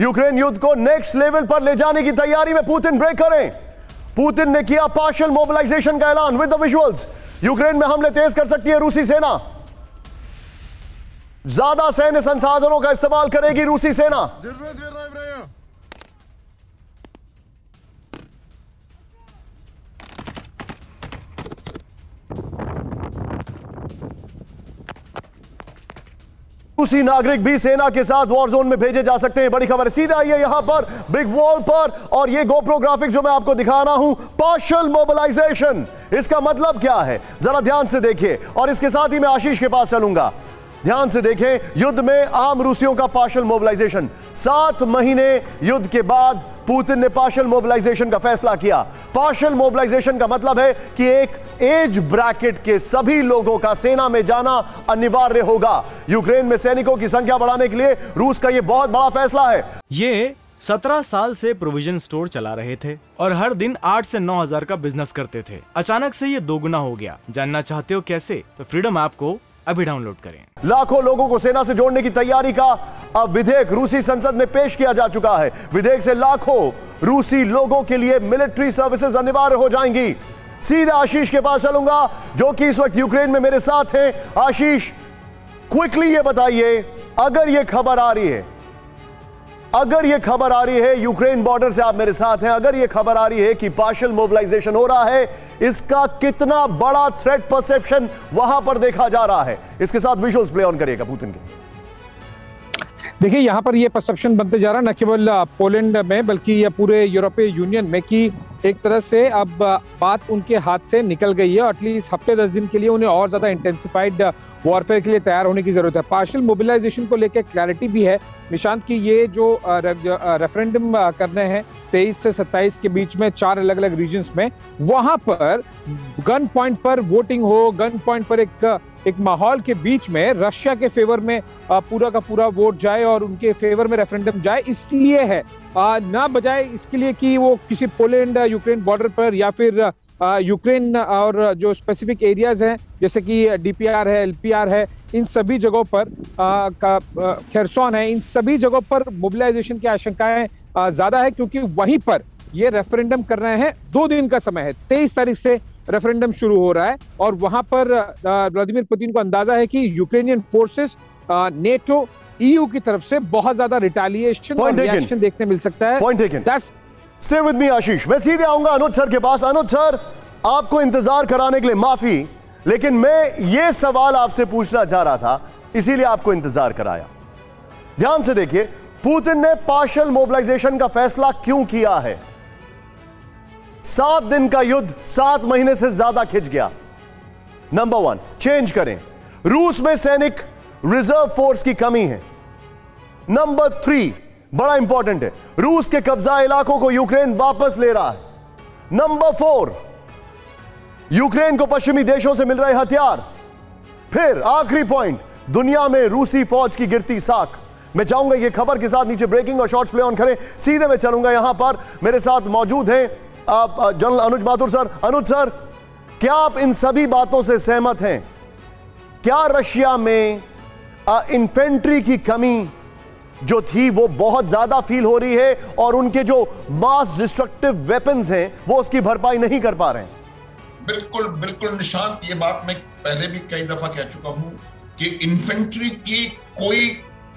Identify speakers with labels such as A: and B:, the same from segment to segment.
A: Ukraine युद्ध को next level पर ले जाने की तैयारी में पुतिन ब्रेक करें। पुतिन ने किया पार्शियल मोबिलाइजेशन का ऐलान विद द विजुअल्स यूक्रेन में हमले तेज कर सकती है रूसी सेना। ज़्यादा सैन्य संसाधनों का इस्तेमाल करेगी रूसी सेना। रूसी नागरिक भी सेना के साथ वॉर जोन में भेजे जा सकते हैं। बड़ी खबर सीधा आइए यहाँ पर बिग वॉल पर, और ये गोप्रो ग्राफिक जो मैं आपको दिखा रहा हूँ पार्शल मोबिलाइजेशन इसका मतलब क्या है? जरा ध्यान से देखिए, और इसके साथ ही मैं आशीष के पास चलूँगा। ध्यान से देखें, युद्ध में आम रूसियों का पार्शल मोबिलाइजेशन सात महीने युद्ध के बाद पुतिन ने पार्शियल मोबिलाइजेशन का फैसला किया। पार्शल मोबिलाइजेशन का मतलब है कि एक एज ब्रैकेट के सभी लोगों का सेना में जाना अनिवार्य होगा। यूक्रेन में सैनिकों की संख्या बढ़ाने के लिए रूस का यह बहुत बड़ा फैसला है।
B: ये सत्रह साल से प्रोविज़न स्टोर चला रहे थे और हर दिन आठ से नौ हज़ार का बिज़नेस करते थे। अचानक से ये दोगुना हो गया। जानना चाहते हो कैसे? तो फ्रीडम ऐप को अभी डाउनलोड करें।
A: लाखों लोगों को सेना से जोड़ने की तैयारी का अब विधेयक रूसी संसद में पेश किया जा चुका है। विधेयक से लाखों रूसी लोगों के लिए मिलिट्री सर्विसेज़ अनिवार्य हो जाएँगी। सीधे आशीष के पास चलूँगा, जो कि इस वक्त यूक्रेन में मेरे साथ हैं। आशीष, क्विकली ये बताइए, अगर ये खबर आ रही है अगर यह खबर आ रही है, यूक्रेन बॉर्डर से आप मेरे साथ हैं, अगर यह खबर आ रही है कि पार्शल मोबिलाइजेशन हो रहा है, इसका कितना बड़ा थ्रेट परसेप्शन वहाँ पर देखा जा रहा है। इसके साथ विजुअल्स प्ले ऑन करिएगा, पुतिन के।
C: देखिए, यहाँ पर यह परसेप्शन बनते जा रहा है, न केवल पोलैंड में, बल्कि यह पूरे यूरोपीय यूनियन में कि एक तरह से अब बात उनके हाथ से निकल गई है एटलीस्ट हफ़्ते दस दिन के लिए उन्हें और ज़्यादा इंटेंसिफाइड वॉरफेयर के लिए तैयार होने की ज़रूरत है। पार्शियल मोबिलाइजेशन को लेकर क्लैरिटी भी है। निशांत की ये जो रेफरेंडम करने हैं, तेईस से सत्ताईस के बीच में चार अलग अलग रीजन में, वहाँ पर गन पॉइंट पर वोटिंग हो गन पॉइंट पर एक एक माहौल के बीच में रशिया के फेवर में पूरा का पूरा वोट जाए और उनके फेवर में रेफरेंडम जाए, इसलिए है ना बजाय इसके लिए कि वो किसी पोलैंड, यूक्रेन बॉर्डर पर या फिर यूक्रेन और जो स्पेसिफिक एरियाज़ हैं, जैसे कि डीपीआर है एलपीआर है, इन सभी जगहों पर खेरसोन है, इन सभी जगहों पर मोबिलाइजेशन की आशंकाएँ ज़्यादा है क्योंकि वहीं पर ये रेफरेंडम कर रहे हैं। दो दिन का समय है, तेईस तारीख से रेफरेंडम शुरू हो रहा है और वहाँ पर व्लादिमीर पुतिन को अंदाज़ा है कि यूक्रेनियन फोर्सेस नेटो ईयू की तरफ़ से बहुत ज़्यादा रिटालिएशन और रिएक्शन देखने मिल सकता है।
A: Point taken stay with me Ashish मैं सीधे आऊँगा अनुज सर के पास। अनुज सर आपको इंतज़ार कराने के लिए माफ़ी लेकिन मैं ये सवाल आपसे पूछना चाह रहा था इसीलिए आपको इंतज़ार कराया। ध्यान से देखिए पुतिन ने पार्शल मोबिलाइजेशन का फैसला क्यों किया है? सात दिन का युद्ध सात महीने से ज़्यादा खिंच गया। नंबर वन चेंज करें। रूस में सैनिक रिज़र्व फोर्स की कमी है। नंबर थ्री बड़ा इंपॉर्टेंट है। रूस के कब्जा इलाकों को यूक्रेन वापस ले रहा है। नंबर फोर यूक्रेन को पश्चिमी देशों से मिल रहे हथियार। फिर आखिरी पॉइंट दुनिया में रूसी फौज की गिरती साख। मैं चाहूँगा ये खबर के साथ नीचे ब्रेकिंग और शॉर्ट्स प्ले ऑन करें। सीधे मैं चलूँगा यहाँ पर। मेरे साथ मौजूद हैं आप general Anuj Mathur sir. Anuj sir, क्या आप इन सभी बातों से सहमत हैं? क्या रशिया में इन्फेंट्री की कमी जो थी, वो बहुत ज़्यादा फील हो रही है और उनके जो मास डिस्ट्रक्टिव वेपन्स हैं, वो उसकी भरपाई नहीं कर पा रहे हैं।
D: बिल्कुल बिल्कुल निशांत ये बात मैं पहले भी कई दफ़ा कह चुका हूँ कि इन्फेंट्री की कोई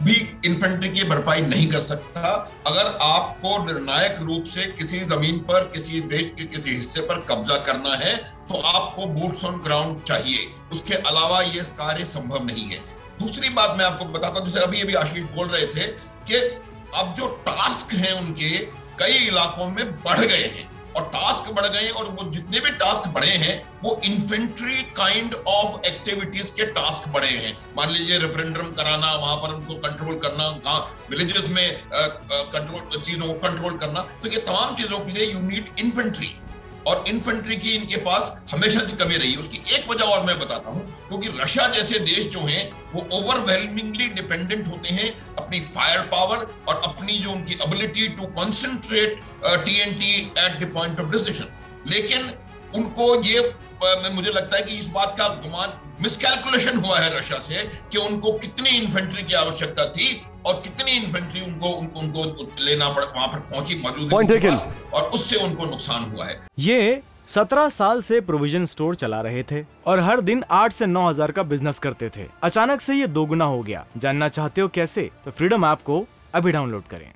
D: भी इन्फेंट्री की भरपाई नहीं कर सकता। अगर आपको निर्णायक रूप से किसी ज़मीन पर, किसी देश के किसी हिस्से पर कब्जा करना है तो आपको बूट्स ऑन ग्राउंड चाहिए। उसके अलावा ये कार्य संभव नहीं है। दूसरी बात मैं आपको बताता हूँ, जैसे अभी अभी आशीष बोल रहे थे कि अब जो टास्क हैं उनके, कई इलाकों में बढ़ गए हैं। और टास्क बढ़ गए और वो जितने भी टास्क बढ़े हैं, वो इन्फेंट्री काइंड ऑफ़ एक्टिविटीज़ के टास्क बढ़े हैं। मान लीजिए रेफरेंडम कराना, वहाँ पर उनको कंट्रोल करना, कहा विलेजेस में कंट्रोल चीज़ों को कंट्रोल करना तो ये तमाम चीज़ों के लिए यू नीड इन्फेंट्री और इन्फेंट्री की इनके पास हमेशा से कमी रही है। उसकी एक वजह और मैं बताता हूँ, क्योंकि रशिया जैसे देश जो हैं, वो ओवरवेलमिंगली डिपेंडेंट होते हैं अपनी फायर पावर और अपनी जो उनकी ability to concentrate T N T at the point of decision लेकिन उनको ये अ, मुझे लगता है कि इस बात का गुमान मिसकैलकुलेशन हुआ है रशिया से कि उनको कितनी इन्फेंट्री की आवश्यकता थी और कितनी इन्फेंट्री उनको उनको उनको लेना पड़ वहाँ पर पहुँची मौजूद है और उससे उनको नुकसान हुआ है।
B: ये सत्रह साल से प्रोविज़न स्टोर चला रहे थे और हर दिन आठ से नौ हज़ार का बिज़नेस करते थे। अचानक से ये दोगुना हो गया। जानना चाहते हो कैसे? तो फ्रीडम ऐप को अभी डाउनलोड करें।